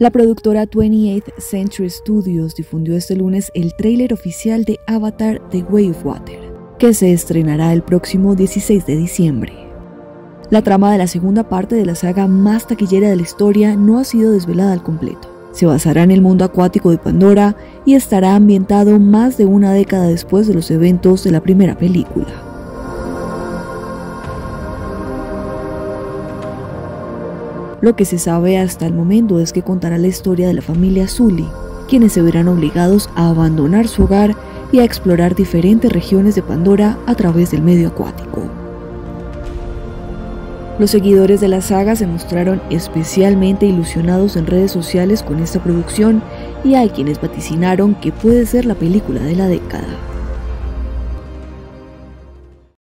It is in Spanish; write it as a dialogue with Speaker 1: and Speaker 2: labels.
Speaker 1: La productora 28th Century Studios difundió este lunes el tráiler oficial de Avatar The Way of Water, que se estrenará el próximo 16 de diciembre. La trama de la segunda parte de la saga más taquillera de la historia no ha sido desvelada al completo. Se basará en el mundo acuático de Pandora y estará ambientado más de una década después de los eventos de la primera película. Lo que se sabe hasta el momento es que contará la historia de la familia Sully, quienes se verán obligados a abandonar su hogar y a explorar diferentes regiones de Pandora a través del medio acuático. Los seguidores de la saga se mostraron especialmente ilusionados en redes sociales con esta producción y hay quienes vaticinaron que puede ser la película de la década.